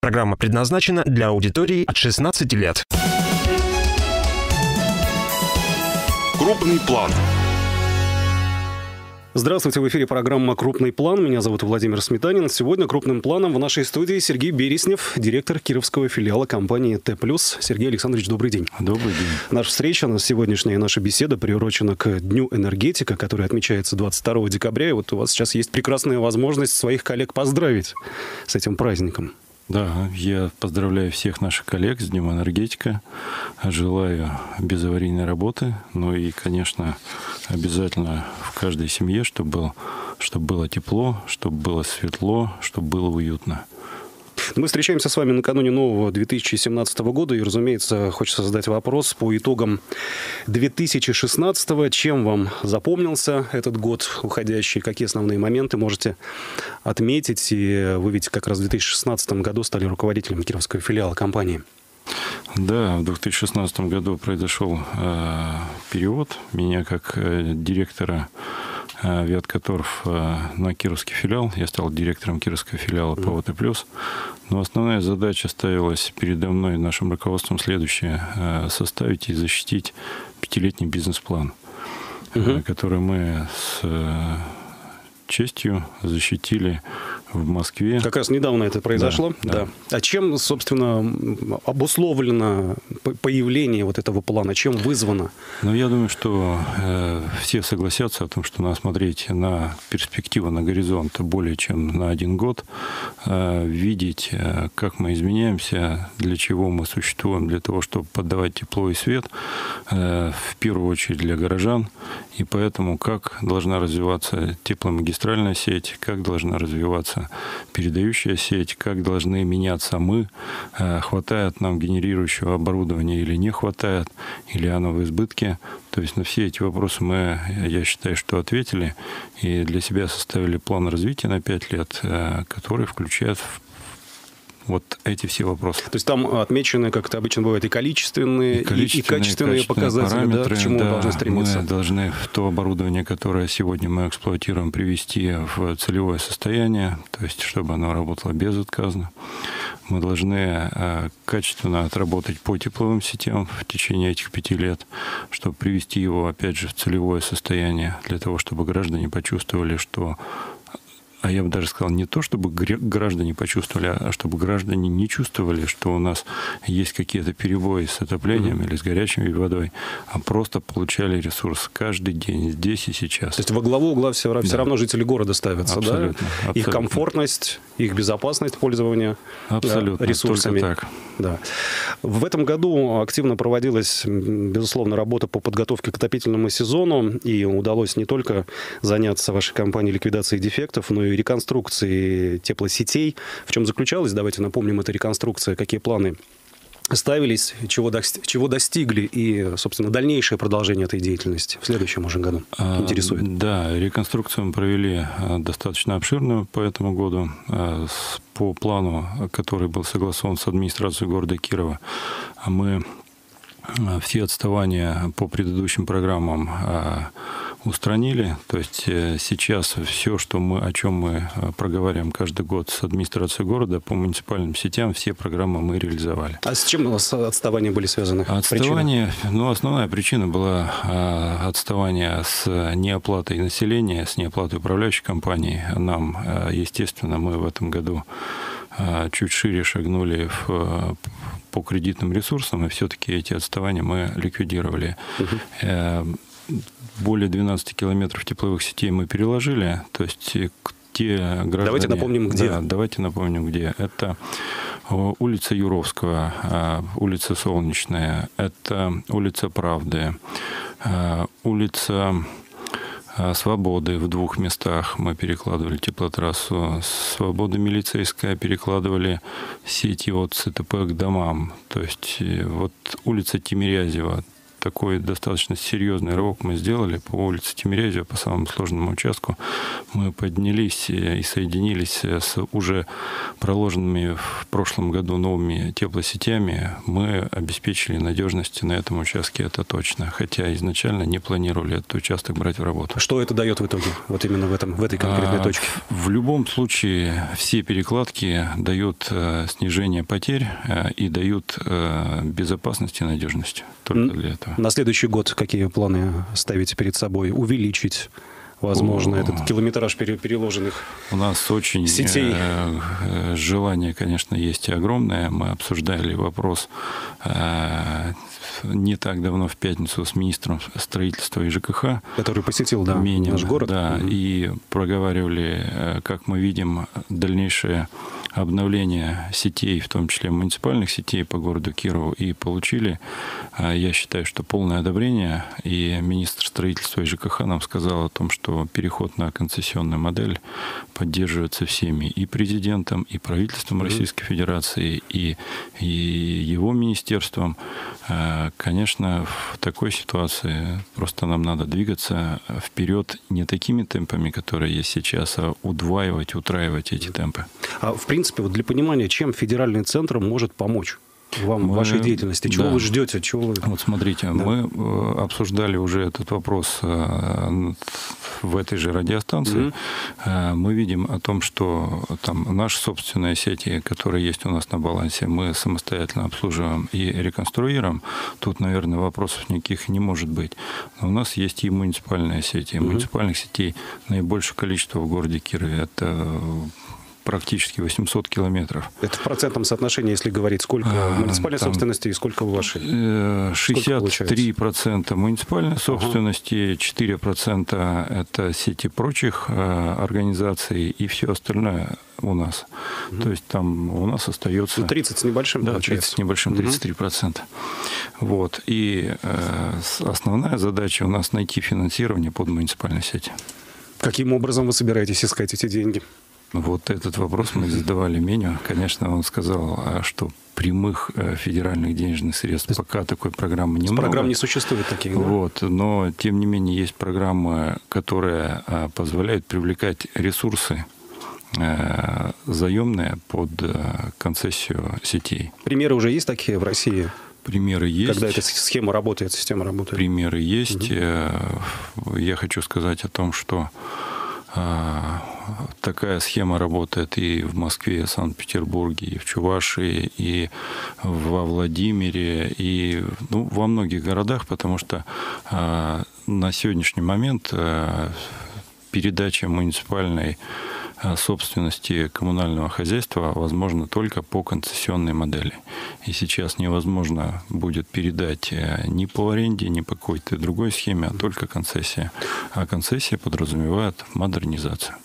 Программа предназначена для аудитории от 16 лет. Крупный план. Здравствуйте, в эфире программа «Крупный план». Меня зовут Владимир Сметанин. Сегодня крупным планом в нашей студии Сергей Береснев, директор кировского филиала компании «Т+.» Сергей Александрович, добрый день. Добрый день. Наша встреча, сегодняшняя наша беседа приурочена к Дню энергетика, который отмечается 22 декабря. И вот у вас сейчас есть прекрасная возможность своих коллег поздравить с этим праздником. Да, я поздравляю всех наших коллег с Днем энергетика. Желаю безаварийной работы. Ну и, конечно, обязательно в каждой семье, чтобы, был, чтобы было тепло, чтобы было светло, чтобы было уютно. Мы встречаемся с вами накануне нового 2017 года, и, разумеется, хочется задать вопрос по итогам 2016. Чем вам запомнился этот год уходящий? Какие основные моменты можете отметить? И вы ведь как раз в 2016 году стали руководителем кировского филиала компании. Да, в 2016 году произошел э, перевод меня как э, директора э, Виаткоторф э, на Кировский филиал. Я стал директором Кировского филиала по ОТ+. Но основная задача ставилась передо мной и нашим руководством следующее. Э, составить и защитить пятилетний бизнес-план, угу. который мы с честью защитили в Москве. Как раз недавно это произошло. Да, да. да. А чем, собственно, обусловлено появление вот этого плана? Чем вызвано? Ну, я думаю, что э, все согласятся о том, что надо смотреть на перспективу, на горизонт более чем на один год, э, видеть, э, как мы изменяемся, для чего мы существуем, для того, чтобы поддавать тепло и свет, э, в первую очередь для горожан, и поэтому как должна развиваться тепломагистральная сеть, как должна развиваться меняется передающая сеть, как должны меняться мы, э, хватает нам генерирующего оборудования или не хватает, или оно в избытке. То есть на все эти вопросы мы, я считаю, что ответили и для себя составили план развития на 5 лет, э, который включает в вот эти все вопросы. То есть там отмечены, как это обычно бывает, и количественные, и, количественные, и качественные, показатели, параметры, да, к чему да, мы должны стремиться. Мы должны то оборудование, которое сегодня мы эксплуатируем, привести в целевое состояние, то есть чтобы оно работало безотказно. Мы должны э, качественно отработать по тепловым сетям в течение этих пяти лет, чтобы привести его, опять же, в целевое состояние, для того, чтобы граждане почувствовали, что а я бы даже сказал, не то, чтобы граждане почувствовали, а чтобы граждане не чувствовали, что у нас есть какие-то перебои с отоплением mm-hmm. или с горячей водой, а просто получали ресурс каждый день, здесь и сейчас. То есть во главу угла все, да. все равно жители города ставятся, абсолютно, да? Абсолютно. Их комфортность, их безопасность пользования абсолютно, ресурсами. Только так. Да. В этом году активно проводилась, безусловно, работа по подготовке к отопительному сезону, и удалось не только заняться вашей компанией ликвидацией дефектов, но и реконструкции теплосетей. В чем заключалась? Давайте напомним, эта реконструкция, какие планы ставились, чего, дости чего достигли и, собственно, дальнейшее продолжение этой деятельности в следующем уже году а, интересует. Да, реконструкцию мы провели а, достаточно обширную по этому году. А, по плану, который был согласован с администрацией города Кирова, мы все отставания по предыдущим программам устранили. То есть э, сейчас все, что мы, о чем мы э, проговариваем каждый год с администрацией города по муниципальным сетям, все программы мы реализовали. А с чем у вас отставания были связаны? Отставание, ну, основная причина была а, отставание с неоплатой населения, с неоплатой управляющей компании. Нам, э, естественно, мы в этом году чуть шире шагнули в, по кредитным ресурсам, и все-таки эти отставания мы ликвидировали. Угу более 12 километров тепловых сетей мы переложили, то есть те граждане... Давайте напомним, где. Да, давайте напомним, где. Это улица Юровского, а, улица Солнечная, это улица Правды, улица Свободы в двух местах мы перекладывали теплотрассу. Свобода милицейская перекладывали сети от ЦТП к домам. То есть э, вот улица Тимирязева такой достаточно серьезный рывок мы сделали по улице Тимирязева, по самому сложному участку. Мы поднялись и соединились с уже проложенными в прошлом году новыми теплосетями. Мы обеспечили надежность на этом участке, это точно. Хотя изначально не планировали этот участок брать в работу. Что это дает в итоге, вот именно в, этом, в этой конкретной А, точке? В любом случае все перекладки дают э, снижение потерь э, и дают э, безопасность и надежность. Только для этого. На следующий год какие планы ставите перед собой? Увеличить, возможно, О. этот километраж пере- переложенных У нас очень Сетей. э, э, желание, конечно, есть и огромное. Мы обсуждали вопрос э, не так давно в пятницу с министром строительства и ЖКХ. который посетил да, Минин, наш город. Да, Мгм. и проговаривали, как мы видим, дальнейшее обновление сетей, в том числе муниципальных сетей по городу Кирову, и получили, э, я считаю, что полное одобрение. И министр строительства и ЖКХ нам сказал о том, что переход на концессионную модель поддерживается всеми, и президентом, и правительством Российской Федерации, и, и его министерством. Э, Конечно, в такой ситуации просто нам надо двигаться вперед не такими темпами, которые есть сейчас, а удваивать, утраивать эти темпы. А в принципе, вот для понимания, чем федеральный центр может помочь вам Мы- вашей деятельности? Чего да. вы ждете? Чего вы... Вот смотрите, мы э, обсуждали уже этот вопрос э, в этой же радиостанции. Э, Мы видим о том, что там наши собственные сети, которые есть у нас на балансе, мы самостоятельно обслуживаем и реконструируем. Тут, наверное, вопросов никаких не может быть. Но у нас есть и муниципальные сети. Мгм. Муниципальных сетей наибольшее количество в городе Кирове. Это практически 800 километров. Это в процентном соотношении, если говорить, сколько А, муниципальной там- собственности и сколько у вашей? Э, Сколько 63% муниципальной собственности, 4% это сети прочих э, организаций и все остальное у нас. То есть там у нас остается... Ну, 30 с небольшим, Да, получается. 30 с небольшим, Мгм. 33%. Вот. И э, основная задача у нас найти финансирование под муниципальные сети. Каким образом вы собираетесь искать эти деньги? Вот этот вопрос мы задавали меню. Конечно, он сказал, а, что прямых э, федеральных денежных средств пока такой программы не Программ не существует таких, да? Вот, но тем не менее есть программы, которые а, позволяют привлекать ресурсы э, заемные под э, концессию сетей. Примеры уже есть такие в России, Примеры есть. когда эта схема работает, система работает? Примеры есть. Э, Я хочу сказать о том, что а, такая схема работает и в Москве, и в Санкт-Петербурге, и в Чувашии, и во Владимире, и ну, во многих городах, потому что а, на сегодняшний момент а, передача муниципальной а, собственности коммунального хозяйства возможно только по концессионной модели. И сейчас невозможно будет передать э, ни по аренде, ни по какой-то другой схеме, а только концессия. А концессия подразумевает модернизацию.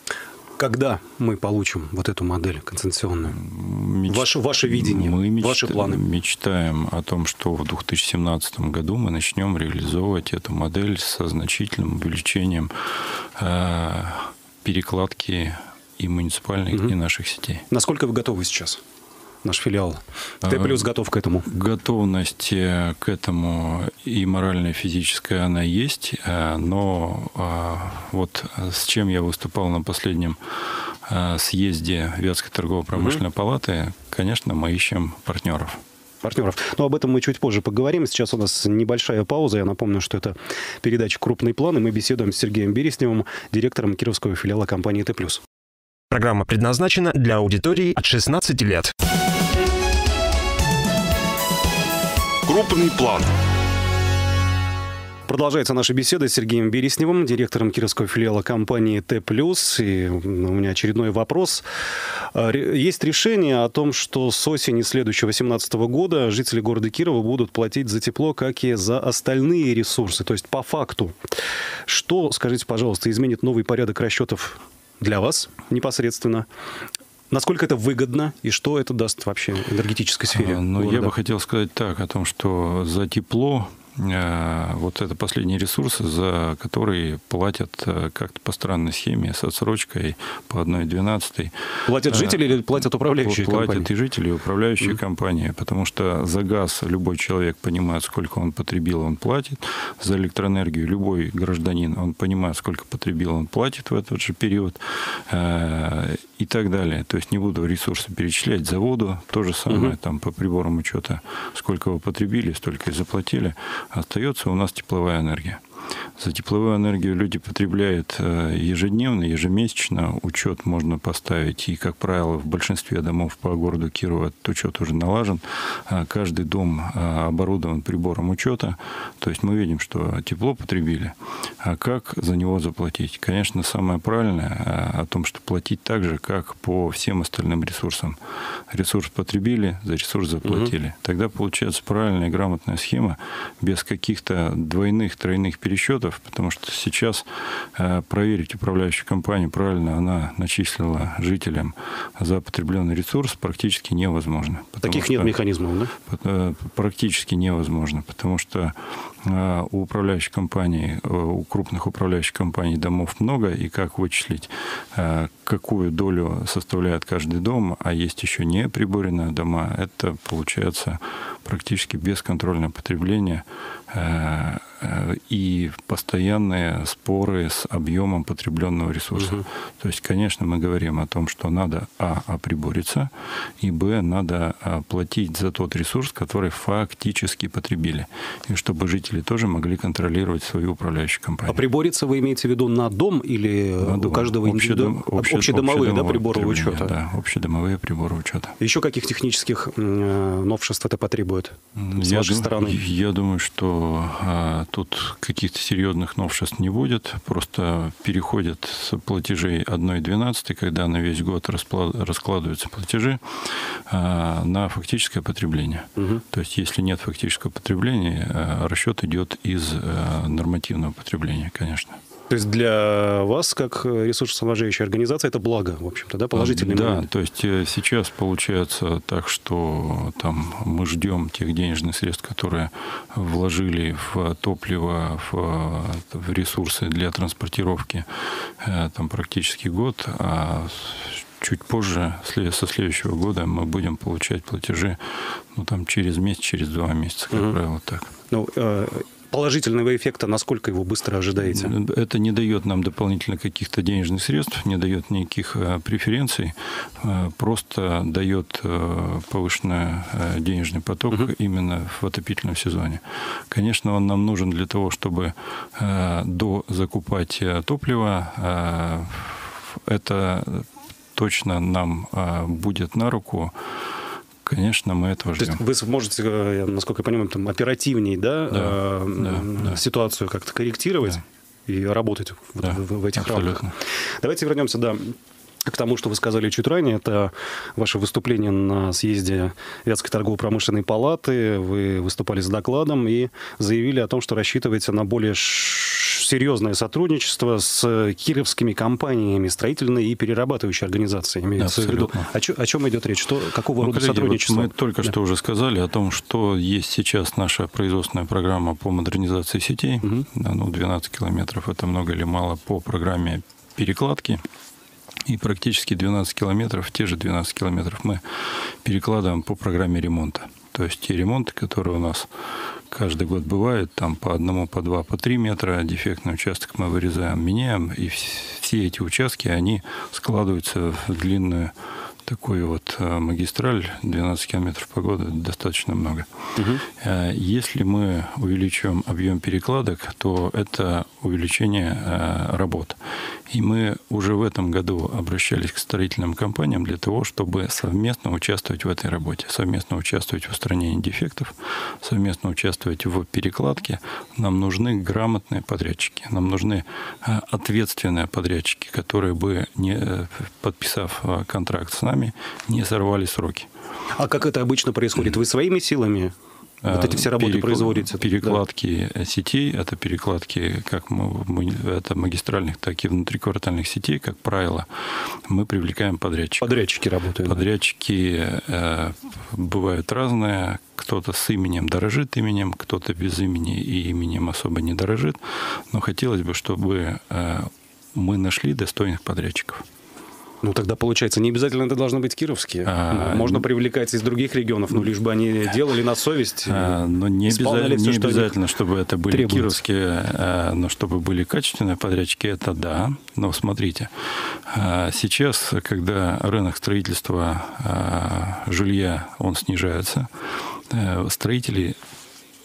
Когда мы получим вот эту модель концессионную? Меч- Ваше- ваше видение, мы мечт- ваши планы. Мечтаем о том, что в 2017 году мы начнем реализовывать эту модель со значительным увеличением э, перекладки и муниципальных, и наших сетей. Насколько вы готовы сейчас? Наш филиал. Т А, плюс готов к этому. Готовность к этому и моральная, и физическая она есть, э, но э, вот с чем я выступал на последнем э, съезде Вятской торгово-промышленной палаты, конечно, мы ищем партнеров. партнеров. Но об этом мы чуть позже поговорим. Сейчас у нас небольшая пауза. Я напомню, что это передача «Крупный план», и мы беседуем с Сергеем Бересневым, директором кировского филиала компании «Т+.» Программа предназначена для аудитории от 16 лет. Крупный план. Продолжается наша беседа с Сергеем Бересневым, директором кировского филиала компании Т+. И у меня очередной вопрос. А, Есть решение о том, что с осени следующего 2018 года жители города Кирова будут платить за тепло, как и за остальные ресурсы. То есть по факту. Что, скажите, пожалуйста, изменит новый порядок расчетов для вас непосредственно? Насколько это выгодно и что это даст вообще энергетической сфере? А, Ну, я города? бы хотел сказать так, о том, что за тепло вот это последние ресурсы, за которые платят э, как-то по странной схеме с отсрочкой по 1,12. Платят жители или платят управляющие платят компании? Платят и жители, и управляющие mm-hmm. компании, потому что за газ любой человек понимает, сколько он потребил, он платит. За электроэнергию любой гражданин, он понимает, сколько потребил, он платит в этот же период и так далее. То есть не буду ресурсы перечислять за воду, то же самое угу. там по приборам учета, сколько вы потребили, столько и заплатили. Остается у нас тепловая энергия. За тепловую энергию люди потребляют э, ежедневно, ежемесячно. Учет можно поставить. И, как правило, в большинстве домов по городу Кирова этот учет уже налажен. А каждый дом э, оборудован прибором учета. То есть мы видим, что тепло потребили. А как за него заплатить? Конечно, самое правильное э, о том, что платить так же, как по всем остальным ресурсам. Ресурс потребили, за ресурс заплатили. Угу. Тогда получается правильная и грамотная схема без каких-то двойных, тройных пересечений пересчетов, потому что сейчас э, проверить управляющую компанию правильно она начислила жителям за потребленный ресурс практически невозможно. Таких нет механизмов, да? Э, практически невозможно, потому что э, у управляющей компании, у крупных управляющих компаний домов много, и как вычислить, какую долю составляет каждый дом, а есть еще не приборенные дома, это получается практически бесконтрольное потребление и постоянные споры с объемом потребленного ресурса. Угу. То есть, конечно, мы говорим о том, что надо, а, оприбориться, и, б, надо а, платить за тот ресурс, который фактически потребили. И чтобы жители тоже могли контролировать свою управляющую компанию. Оприбориться вы имеете в виду на дом или на дом. у каждого Общедом, общедом, общедомовые да, приборы учета? Да, общедомовые приборы учета. Еще каких технических э, новшеств это потребует с я вашей дум, стороны? Я думаю, что а, тут каких-то серьезных новшеств не будет. Просто переходят с платежей 1,12, когда на весь год раскладываются платежи, а, на фактическое потребление. Угу. То есть, если нет фактического потребления, а, расчет идет из нормативного потребления, конечно. То есть для вас, как ресурсоснабжающей организации, это благо, в общем-то, да, положительный Да, момент? то есть э, сейчас получается так, что там мы ждем тех денежных средств, которые вложили в топливо, в, в ресурсы для транспортировки э, там практически год, а чуть позже, со следующего года, мы будем получать платежи ну, там, через месяц, через два месяца, как угу. правило, так. Ну, э, положительного эффекта, насколько его быстро ожидаете? Это не дает нам дополнительно каких-то денежных средств, не дает никаких э, преференций, э, просто дает э, повышенный денежный поток угу. именно в отопительном сезоне. Конечно, он нам нужен для того, чтобы до закупать топливо, это точно нам будет на руку Конечно, мы этого ждем. То есть вы сможете, э, насколько я понимаю, там, оперативнее да, да, э, да, да. ситуацию как-то корректировать да. и работать да, в, в этих абсолютно. рамках. Давайте вернемся, да, к тому, что вы сказали чуть ранее, это ваше выступление на съезде Вятской торгово-промышленной палаты. Вы выступали с докладом и заявили о том, что рассчитываете на более серьезное сотрудничество с кировскими компаниями, строительной и перерабатывающей организацией. Имеется в виду. О, чё, о чем идет речь? Что, какого ну, рода коллеги, сотрудничество? Вот мы только да. что уже сказали о том, что есть сейчас наша производственная программа по модернизации сетей. Угу. Да, ну, 12 километров это много или мало по программе перекладки. И практически 12 километров, те же 12 километров мы перекладываем по программе ремонта. То есть те ремонты, которые у нас каждый год бывают, там по одному, по два, по три метра дефектный участок мы вырезаем, меняем, и все эти участки, они складываются в длинную такую вот э, магистраль 12 километров по году достаточно много. Угу. Если мы увеличиваем объем перекладок, то это увеличение э, работ. И мы уже в этом году обращались к строительным компаниям для того, чтобы совместно участвовать в этой работе, совместно участвовать в устранении дефектов, совместно участвовать в перекладке. Нам нужны грамотные подрядчики, нам нужны ответственные подрядчики, которые бы, не подписав контракт с нами, не сорвали сроки. А как это обычно происходит? Вы своими силами Вот эти все работы перекл- производите. Перекладки сетей, это перекладки как мы- это магистральных, так и внутриквартальных сетей, как правило, мы привлекаем подрядчиков. Подрядчики работают. да. Подрядчики э, бывают разные. Кто-то с именем дорожит именем, кто-то без имени и именем особо не дорожит. Но хотелось бы, чтобы э, мы нашли достойных подрядчиков. Ну, тогда, получается, не обязательно это должны быть кировские. А, Ну, Можно ну- привлекать из других регионов, но лишь бы они делали на совесть. А, Но не, обязательно, чтобы это были требуется. кировские, э, но чтобы были качественные подрядчики, это да. Но смотрите, а, сейчас, когда рынок строительства а, жилья, он снижается, э, строители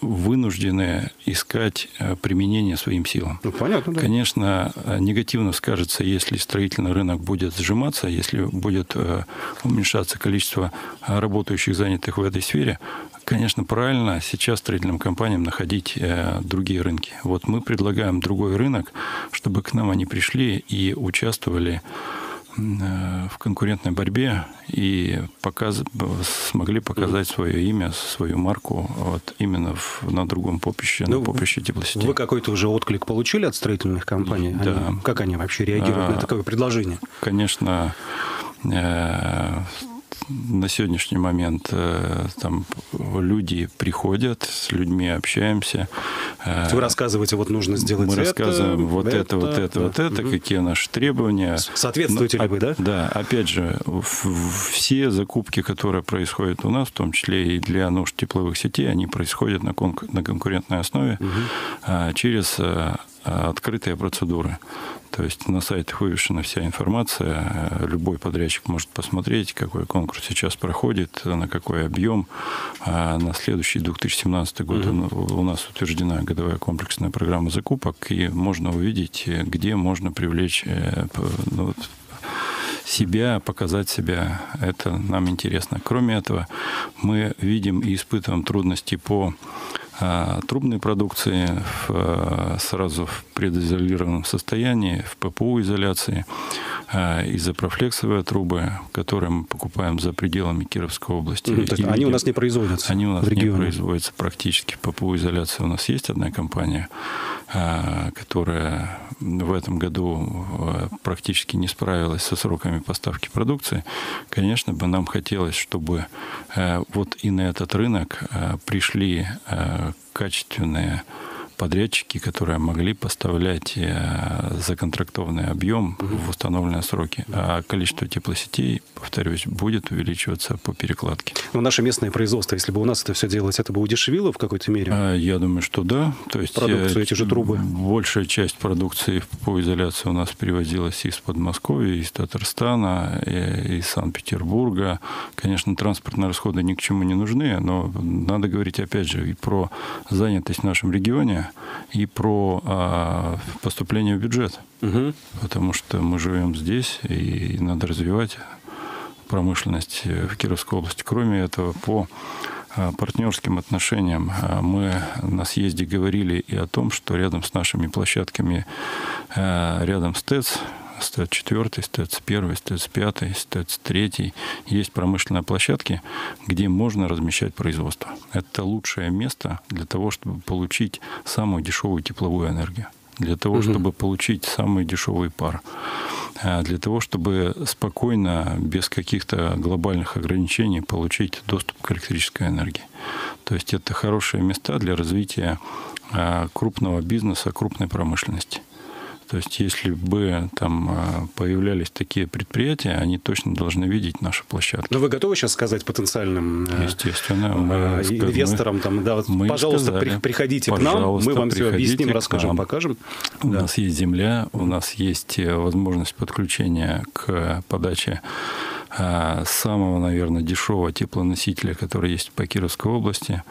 вынуждены искать э, применение своим силам. Ну, понятно, да. Конечно, э, негативно скажется, если строительный рынок будет сжиматься, если будет э, уменьшаться количество работающих, занятых в этой сфере. Конечно, правильно сейчас строительным компаниям находить другие рынки. Вот мы предлагаем другой рынок, чтобы к нам они пришли и участвовали в конкурентной борьбе и показ... смогли показать свое имя, свою марку вот именно в- на другом поприще, Ну, на поприще теплосетей. Вы какой-то уже отклик получили от строительных компаний? Да. Они- как они вообще реагируют на А, такое предложение? Конечно, э, на сегодняшний момент э, там люди приходят, с людьми общаемся. Вы рассказываете, вот нужно сделать мы это, рассказываем вот это, вот это, вот да. это, Мгм. какие наши требования. Соответствуете Но, ли вы, да? Да, опять же, все закупки, которые происходят у нас, в том числе и для нужд тепловых сетей, они происходят на, конк- на конкурентной основе а, через а, открытые процедуры. То есть на сайтах вывешена вся информация, э, любой подрядчик может посмотреть, какой конкурс сейчас проходит, на какой объем. А на следующий 2017 год у- у нас утверждена годовая комплексная программа закупок, и можно увидеть, э, где можно привлечь э, ну, себя, показать себя, это нам интересно. Кроме этого, мы видим и испытываем трудности по а, трубной продукции в, а, сразу в предизолированном состоянии, в ППУ изоляции, а, изопрофлексовые трубы, которые мы покупаем за пределами Кировской области. Мгм, то есть они у нас не производятся Они у нас не производятся практически. ППУ изоляция у нас есть одна компания, которая в этом году а, практически не справилась со сроками поставки продукции. Конечно бы нам хотелось, чтобы а, вот и на этот рынок а, пришли а, качественные подрядчики, которые могли поставлять э, законтрактованный объем в установленные сроки. А количество теплосетей, повторюсь, будет увеличиваться по перекладке. Но наше местное производство, если бы у нас это все делалось, это бы удешевило в какой-то мере? А, Я думаю, что да. То есть Продукцию, э, эти же трубы. Большая часть продукции по изоляции у нас перевозилась из Подмосковья, из Татарстана, э, из Санкт-Петербурга. Конечно, транспортные расходы ни к чему не нужны, но надо говорить опять же и про занятость в нашем регионе, и про а, поступление в бюджет. Мгм. Потому что мы живем здесь, и надо развивать промышленность э, в Кировской области. Кроме этого, по а, партнерским отношениям а, мы на съезде говорили и о том, что рядом с нашими площадками, а, рядом с ТЭЦ, СТЭЦ 4, СТЭЦ 1, СТЭЦ 5, СТЭЦ 3, есть промышленные площадки, где можно размещать производство. Это лучшее место для того, чтобы получить самую дешевую тепловую энергию для того, Мгм. чтобы получить самый дешевый пар, а, для того, чтобы спокойно, без каких-то глобальных ограничений, получить доступ к электрической энергии. То есть это хорошие места для развития а, крупного бизнеса, крупной промышленности. То есть, если бы там а, появлялись такие предприятия, они точно должны видеть наши площадки. Но вы готовы сейчас сказать потенциальным э, Естественно, мы э, инвесторам, там, да, вот, мы пожалуйста, сказали, при- приходите к нам, мы вам все объясним, расскажем, покажем. У Да. нас есть земля, у нас есть э, возможность подключения к подаче самого, наверное, дешевого теплоносителя, который есть по Кировской области.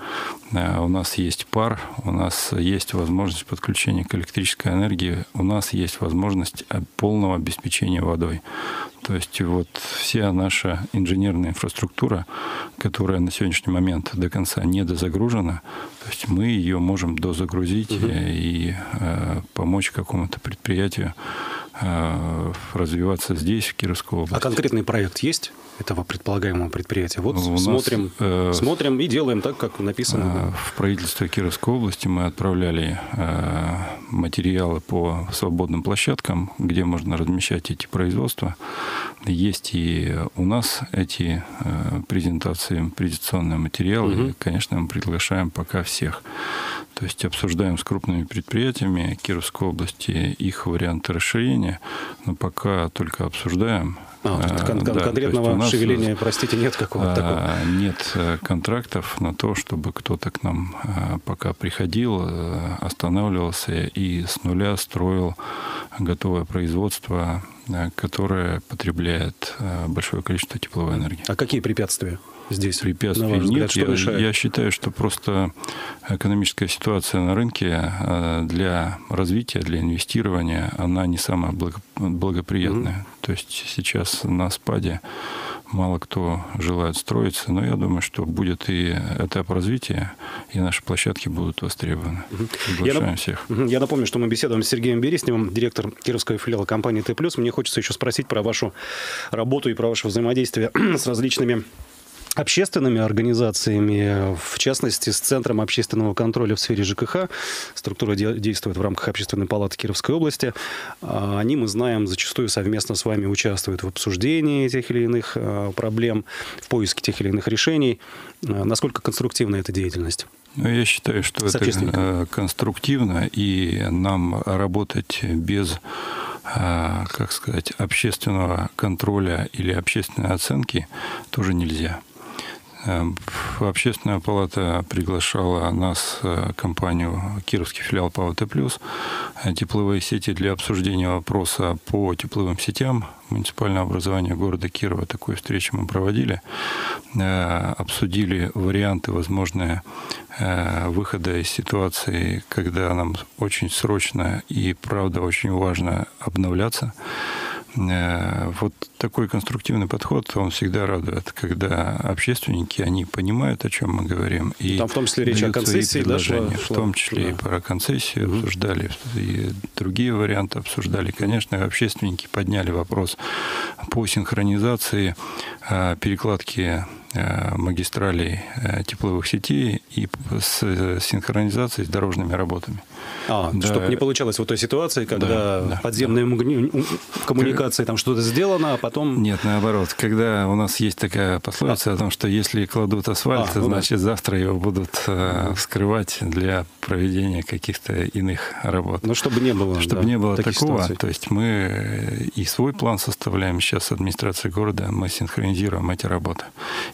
А, У нас есть пар, у нас есть возможность подключения к электрической энергии, у нас есть возможность полного обеспечения водой. То есть вот вся наша инженерная инфраструктура, которая на сегодняшний момент до конца не дозагружена, то есть мы ее можем дозагрузить э, и э, помочь какому-то предприятию э, развиваться здесь, в Кировской области. А конкретный проект есть? этого предполагаемого предприятия? Вот У смотрим, нас, э, смотрим и делаем так, как написано. Э, в правительство Кировской области мы отправляли э, материалы по свободным площадкам, где можно размещать эти производства. Есть и у нас эти э, презентации, презентационные материалы. Угу. И, конечно, мы приглашаем пока всех. То есть обсуждаем с крупными предприятиями Кировской области их варианты расширения, но пока только обсуждаем. А, э, кон- да, конкретного нас, шевеления, простите, нет какого-то а, такого? Нет э, контрактов на то, чтобы кто-то к нам э, пока приходил, останавливался и с нуля строил готовое производство, которое потребляет большое количество тепловой энергии. А какие препятствия? Здесь? Препятствий взгляд, нет. Что я, мешает? я считаю, что просто экономическая ситуация на рынке для развития, для инвестирования, она не самая благоприятная. Mm-hmm. То есть сейчас на спаде мало кто желает строиться, но я думаю, что будет и этап развития, и наши площадки будут востребованы. Приглашаем я всех. Я напомню, что мы беседуем с Сергеем Бересневым, директор Кировского филиала компании Т+. Мне хочется еще спросить про вашу работу и про ваше взаимодействие с различными общественными организациями, в частности, с Центром общественного контроля в сфере ЖКХ. Структура действует в рамках Общественной палаты Кировской области. А, они, мы знаем, зачастую совместно с вами участвуют в обсуждении тех или иных а, проблем, в поиске тех или иных решений. А, насколько конструктивна эта деятельность? Ну, я считаю, что это э, конструктивно, и нам работать без как сказать, общественного контроля или общественной оценки тоже нельзя. Эм, общественная палата приглашала нас, э, компанию Кировский филиал ПАВТ+, э, тепловые сети для обсуждения вопроса по тепловым сетям муниципального образования города Кирова. Такую встречу мы проводили. Э, обсудили варианты возможные выхода из ситуации, когда нам очень срочно и, правда, очень важно обновляться. Э, вот такой конструктивный подход, он всегда радует, когда общественники, они понимают, о чем мы говорим. И Там в том числе речь о концессии, да, шла, В том числе да. и про концессию угу. обсуждали, и другие варианты обсуждали. Конечно, общественники подняли вопрос по синхронизации э, перекладки Э, магистралей тепловых сетей и с синхронизацией с дорожными работами. А, да. чтобы не получалось вот той ситуации, когда да, подземные да. коммуникации, там что-то сделано, а потом... Нет, наоборот. Когда у нас есть такая пословица а. о том, что если кладут асфальт, а, ну значит, да. завтра его будут э, вскрывать для проведения каких-то иных работ. Ну, чтобы не было Чтобы да, не было такого. Ситуаций. То есть мы и свой план составляем сейчас с администрацией города, мы синхронизируем эти работы.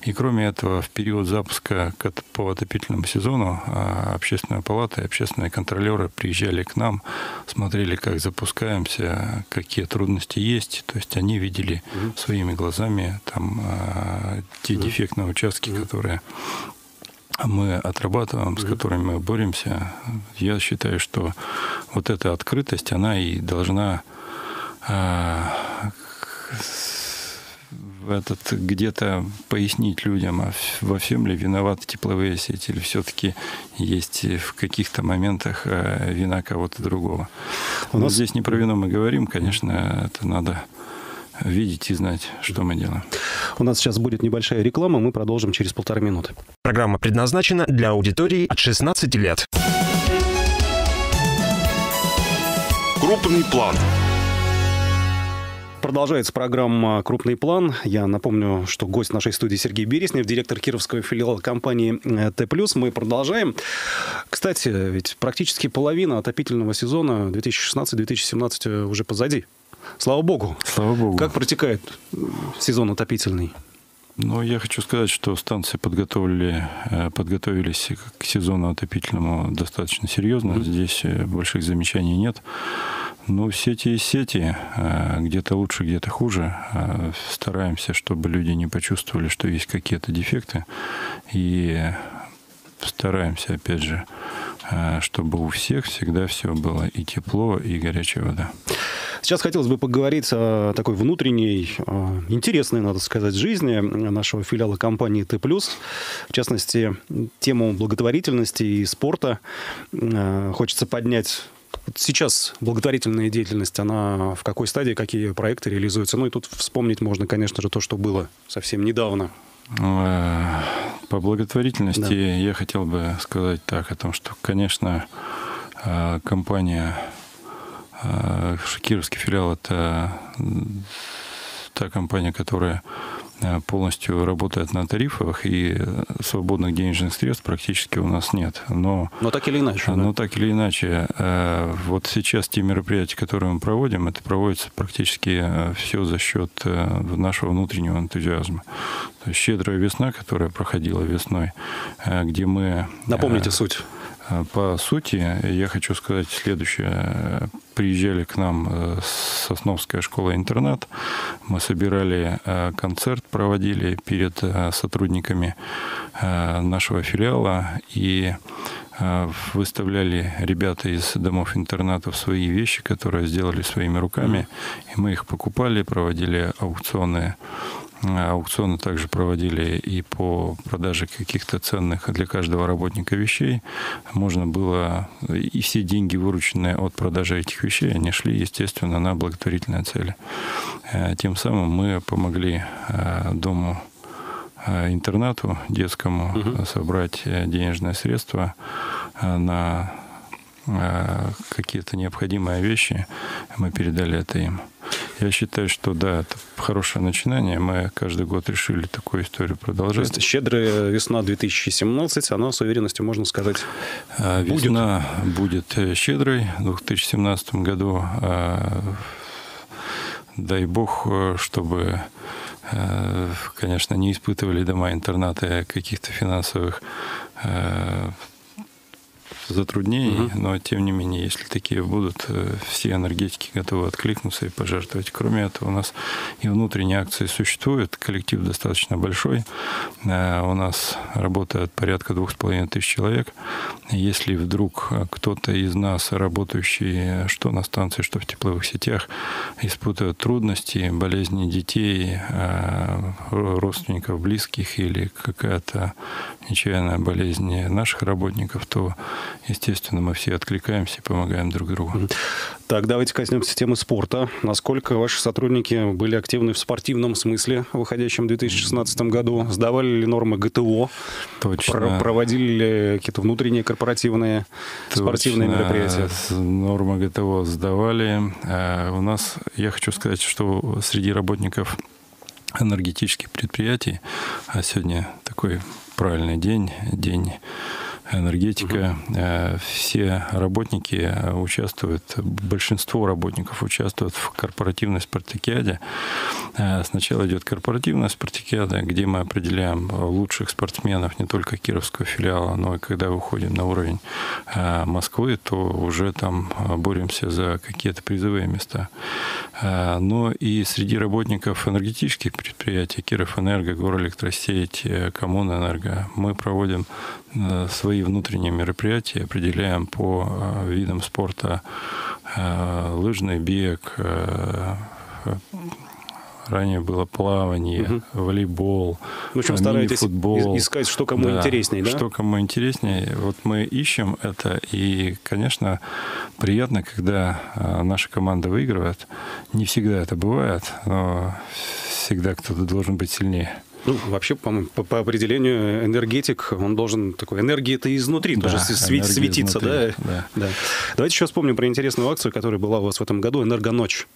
И кроме этого, в период запуска по отопительному сезону а, общественная палата и общественные контролеры приезжали к нам, смотрели, как запускаемся, какие трудности есть. То есть они видели mm своими глазами там а, те mm дефектные участки, mm которые мы отрабатываем, с которыми мы боремся. Я считаю, что вот эта открытость, она и должна а, этот где-то пояснить людям, а во всем ли виноваты тепловые сети, или все-таки есть в каких-то моментах э, вина кого-то другого. У нас... здесь не про вино мы говорим, конечно, это надо видеть и знать, что мы делаем. У нас сейчас будет небольшая реклама, мы продолжим через полторы минуты. Программа предназначена для аудитории от 16 лет. Крупный план. Продолжается программа «Крупный план». Я напомню, что гость нашей студии Сергей Береснев, директор кировского филиала компании э, «Т+». Мы продолжаем. Кстати, ведь практически половина отопительного сезона 2016-2017 уже позади. Слава богу. Слава богу. Как протекает сезон отопительный? Ну, я хочу сказать, что станции подготовили, э, подготовились к сезону отопительному достаточно серьезно. Mm-hmm. Здесь э, больших замечаний нет. Ну, сети и сети. Э, где-то лучше, где-то хуже. Стараемся, чтобы люди не почувствовали, что есть какие-то дефекты. И стараемся, опять же, чтобы у всех всегда все было и тепло, и горячая вода. Сейчас хотелось бы поговорить о такой внутренней, интересной, надо сказать, жизни нашего филиала компании Т+. В частности, тему благотворительности и спорта хочется поднять Сейчас благотворительная деятельность, она в какой стадии, какие проекты реализуются? Ну и тут вспомнить можно, конечно же, то, что было совсем недавно. Э, по благотворительности да. я хотел бы сказать так, о том, что, конечно, э, компания Шакировский филиал – это та компания, которая Э, полностью работает на тарифах, и свободных денежных средств практически у нас нет. Но, но так или иначе. Но да? так или иначе. Э, вот сейчас те мероприятия, которые мы проводим, это проводится практически э, все за счет нашего внутреннего энтузиазма. То есть щедрая весна, которая проходила весной, где мы... Напомните суть. По сути, я хочу сказать следующее. Приезжали к нам э, Сосновская школа-интернат. Мы собирали э, концерт, проводили перед э, сотрудниками нашего филиала и выставляли ребята из домов интернатов свои вещи, которые сделали своими руками, и мы их покупали, проводили аукционы Аукционы также проводили и по продаже каких-то ценных для каждого работника вещей. Можно было... И все деньги, вырученные от продажи этих вещей, они шли, естественно, на благотворительные цели. Э, тем самым мы помогли э, дому э, интернату детскому угу. собрать денежные средства на какие-то необходимые вещи. Мы передали это им. Я считаю, что да, это хорошее начинание. Мы каждый год решили такую историю продолжать. То есть щедрая весна 2017, она с уверенностью, можно сказать, будет. Весна будет э, щедрой в 2017 году. Дай бог, э, чтобы э, конечно, не испытывали дома-интернаты каких-то финансовых затруднений, угу. но тем не менее, если такие будут, э, все энергетики готовы откликнуться и пожертвовать. Кроме этого, у нас и внутренние акции существуют, коллектив достаточно большой, э, у нас работает порядка двух с половиной тысяч человек. Если вдруг кто-то из нас, работающий что на станции, что в тепловых сетях, испытывает трудности, болезни детей, э, родственников, близких или какая-то нечаянная болезнь наших работников, то естественно, мы все откликаемся и помогаем друг другу. Так, давайте коснемся темы спорта. Насколько ваши сотрудники были активны в спортивном смысле в выходящем 2016 году? Сдавали ли нормы ГТО? Точно. Про проводили ли какие-то внутренние корпоративные Точно. спортивные мероприятия? Нормы ГТО сдавали. А у нас, я хочу сказать, что среди работников энергетических предприятий, а сегодня такой правильный день, день энергетика. Угу. Все работники участвуют, большинство работников участвуют в корпоративной спартакиаде. Э, сначала идет корпоративная спартакиада, где мы определяем лучших спортсменов не только кировского филиала, но и когда выходим на уровень э, Москвы, то уже там боремся за какие-то призовые места. Но и среди работников энергетических предприятий, Киров Энерго, Горэлектросеть, Коммунэнерго, мы проводим свои внутренние мероприятия определяем по э, видам спорта. Э, лыжный бег, э, ранее было плавание, угу. волейбол, В общем, стараетесь футбол. искать, что кому да, интереснее, да? Что кому интереснее. Вот мы ищем это, и, конечно, приятно, когда наша команда выигрывает. Не всегда это бывает, но всегда кто-то должен быть сильнее. Ну, вообще, по, по, по определению энергетик, он должен такой энергии это изнутри да, тоже свет, светиться, да? да? Да. Давайте еще вспомним про интересную акцию, которая была у вас в этом году, «Энергоночь».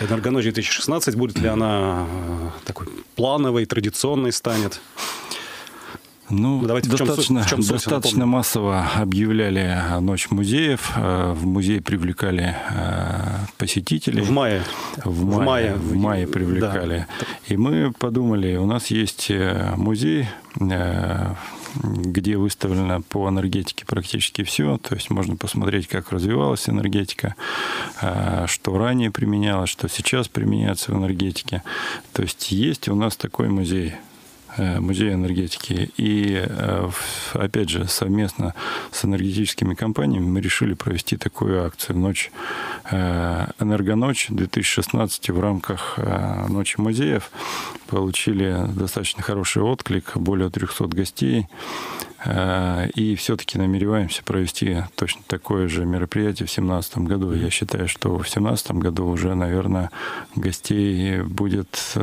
«Энергоночь 2016», будет ли она э, такой плановой, традиционной станет? Ну, ну, Давайте достаточно, в чем, в чем достаточно массово объявляли Ночь музеев. Э, в музей привлекали э, посетителей. В мае. В мае, в мае, в мае привлекали. Да. И мы подумали, у нас есть э, музей, где выставлено по энергетике практически все. То есть можно посмотреть, как развивалась энергетика, что ранее применялось, что сейчас применяется в энергетике. То есть есть у нас такой музей э, Музея энергетики. И, э, опять же, совместно с энергетическими компаниями мы решили провести такую акцию «Ночь Энергоночь 2016» в рамках Ночи музеев. Получили достаточно хороший отклик, более 300 гостей. И все-таки намереваемся провести точно такое же мероприятие в 2017 году. Я считаю, что в 2017 году уже, наверное, гостей будет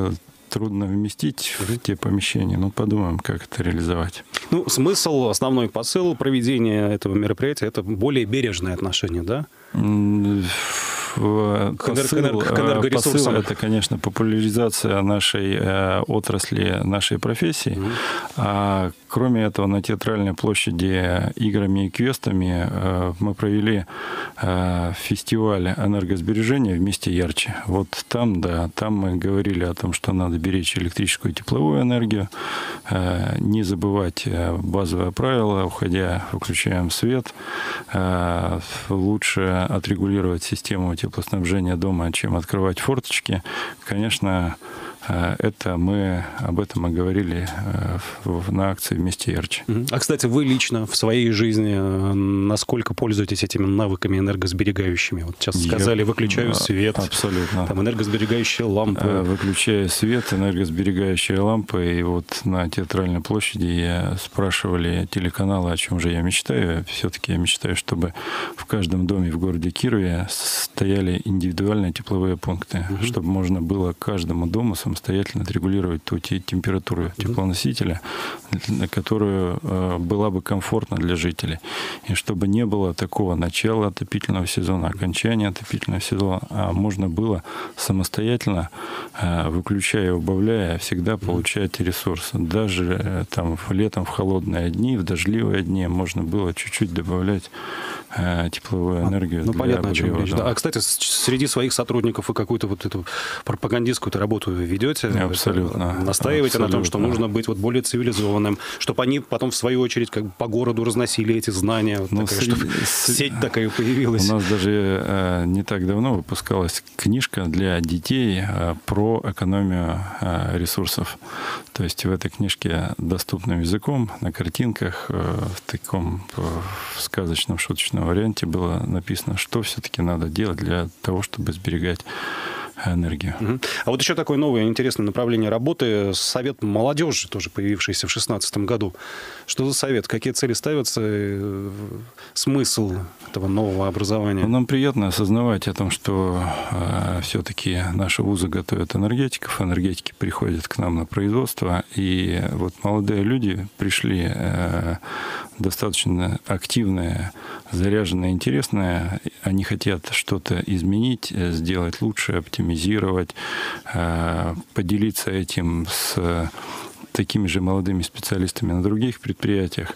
трудно вместить в те помещения. Ну, подумаем, как это реализовать. Ну, смысл, основной посыл проведения этого мероприятия – это более бережное отношение, да? в посыл, к энергоресурсам. Посыл это, конечно, популяризация нашей э, отрасли, нашей профессии. Mm-hmm. А кроме этого, на театральной площади играми и квестами э, мы провели э, фестиваль энергосбережения вместе ярче. Вот там, да, там мы говорили о том, что надо беречь электрическую и тепловую энергию, э, не забывать базовое правило, уходя, выключаем свет, лучше отрегулировать систему теплоснабжения дома, чем открывать форточки, конечно, это мы об этом и говорили э, на акции «Вместе ярче». А, кстати, вы лично в своей жизни э, насколько пользуетесь этими навыками энергосберегающими? Вот сейчас сказали, Я... выключаю свет. Абсолютно. Там энергосберегающие лампы. Выключаю свет, энергосберегающие лампы. И вот на театральной площади я спрашивали телеканалы, о чем же я мечтаю. Все-таки я мечтаю, чтобы в каждом доме в городе Кирове стояли стояли индивидуальные тепловые пункты, угу. чтобы можно было каждому дому самостоятельно отрегулировать ту температуру теплоносителя, которую э, была бы комфортна для жителей. И чтобы не было такого начала отопительного сезона, окончания отопительного сезона, а можно было самостоятельно, э, выключая и убавляя, всегда получать ресурс. Даже э, там летом в холодные дни, в дождливые дни можно было чуть-чуть добавлять тепловую а, энергию. Ну, понятно, о чем речь. Да. А, кстати, среди своих сотрудников вы какую-то вот эту пропагандистскую работу ведете? Абсолютно. Настаиваете Абсолютно. на том, что нужно быть вот более цивилизованным, чтобы они потом, в свою очередь, как бы по городу разносили эти знания, вот ну, такая, среди... чтобы сеть такая появилась. У нас даже э, не так давно выпускалась книжка для детей э, про экономию э, ресурсов. То есть в этой книжке доступным языком, на картинках, э, в таком э, в сказочном, шуточном варианте было написано, что все-таки надо делать для того, чтобы сберегать энергию. Угу. А вот еще такое новое интересное направление работы – Совет молодежи, тоже появившийся в 2016 году. Что за совет? Какие цели ставятся? Э, смысл этого нового образования? Ну, нам приятно осознавать о том, что э, все-таки наши вузы готовят энергетиков, энергетики приходят к нам на производство, и вот молодые люди пришли э, достаточно активные, заряженные, интересные. Они хотят что-то изменить, э, сделать лучше, оптимизировать, э, поделиться этим с такими же молодыми специалистами на других предприятиях.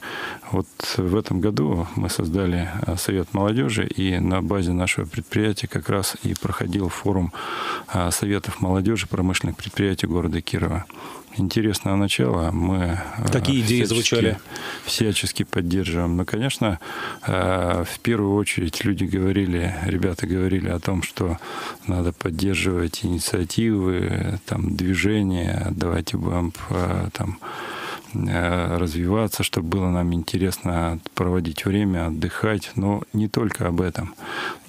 Вот в этом году мы создали э, Совет молодежи, и на базе нашего предприятия как раз и проходил форум Советов молодежи промышленных предприятий города Кирова интересное начало. Мы Такие идеи звучали. Всячески поддерживаем. Но, конечно, э, в первую очередь люди говорили, ребята говорили о том, что надо поддерживать инициативы, там, движения, давайте будем э, там Э, развиваться, чтобы было нам интересно проводить время, отдыхать, но не только об этом.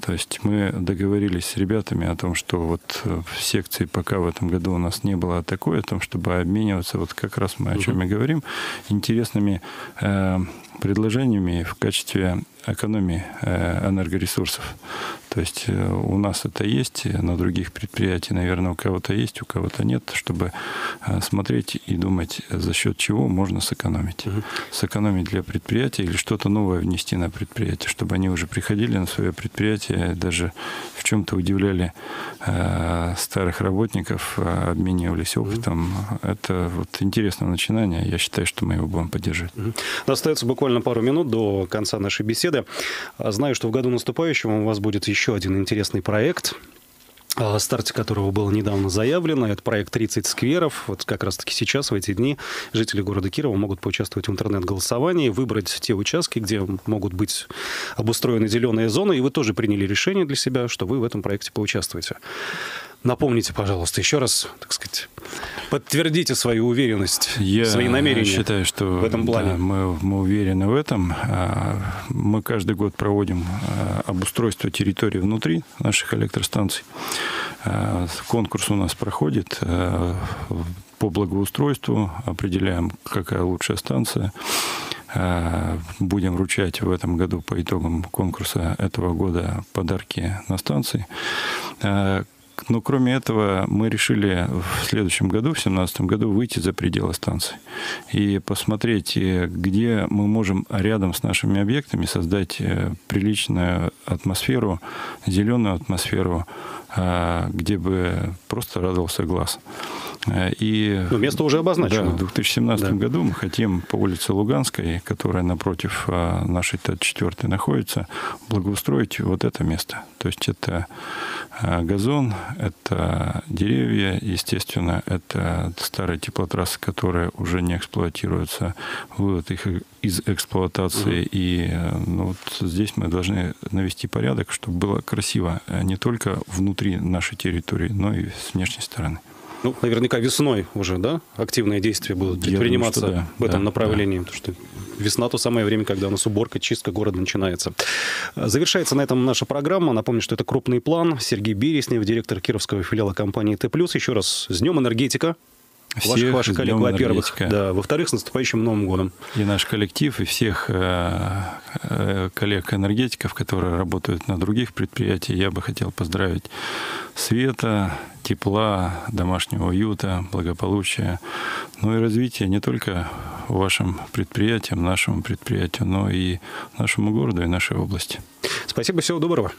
То есть мы договорились с ребятами о том, что вот в секции пока в этом году у нас не было такое, о том, чтобы обмениваться, вот как раз мы о чем и говорим, интересными э, предложениями в качестве экономии э, энергоресурсов. То есть э, у нас это есть, на других предприятиях, наверное, у кого-то есть, у кого-то нет, чтобы э, смотреть и думать, за счет чего можно сэкономить. Угу. Сэкономить для предприятия или что-то новое внести на предприятие, чтобы они уже приходили на свое предприятие, даже в чем-то удивляли старых работников, обменивались опытом. Угу. Это вот интересное начинание. Я считаю, что мы его будем поддерживать. Угу. Остается буквально пару минут до конца нашей беседы. Знаю, что в году наступающем у вас будет еще один интересный проект о старте которого было недавно заявлено. Это проект 30 скверов. Вот как раз-таки сейчас, в эти дни, жители города Кирова могут поучаствовать в интернет-голосовании, выбрать те участки, где могут быть обустроены зеленые зоны. И вы тоже приняли решение для себя, что вы в этом проекте поучаствуете. Напомните, пожалуйста, еще раз, так сказать, подтвердите свою уверенность, Я свои намерения. считаю, что в этом плане. да, мы, мы уверены в этом. А, Мы каждый год проводим а, обустройство территории внутри наших электростанций. А, Конкурс у нас проходит по благоустройству, определяем, какая лучшая станция. Будем вручать в этом году по итогам конкурса этого года подарки на станции. Но кроме этого мы решили в следующем году, в 2017 году, выйти за пределы станции и посмотреть, э, где мы можем рядом с нашими объектами создать э, приличную атмосферу, зеленую атмосферу, а, где бы просто радовался глаз. Э, И Ну, место уже обозначено. да, в 2017 Да. году мы хотим по улице Луганской, которая напротив нашей ТЭТ-4 находится, благоустроить вот это место. То есть это газон, это деревья, естественно, это старые теплотрассы, которые уже не эксплуатируются, вывод их из эксплуатации. И э, ну, вот здесь мы должны навести порядок, чтобы было красиво э, не только внутри нашей территории, но и с внешней стороны. Ну, наверняка весной уже, да, активные действия будут предприниматься думаю, да, в этом да, направлении. Потому что весна то самое время, когда у нас уборка, чистка города начинается. Завершается на этом наша программа. Напомню, что это крупный план. Сергей Береснев, директор Кировского филиала компании Т+. Еще раз с Днем энергетика. Ваших, Всех ваших с коллег, во-первых. Да, во-вторых, с наступающим Новым годом. и наш коллектив, и всех э, э, коллег-энергетиков, которые работают на других предприятиях, я бы хотел поздравить света, тепла, домашнего уюта, благополучия, ну и развития не только вашим предприятиям, нашему предприятию, но и нашему городу и нашей области. Спасибо, всего доброго.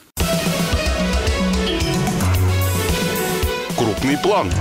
Крупный план.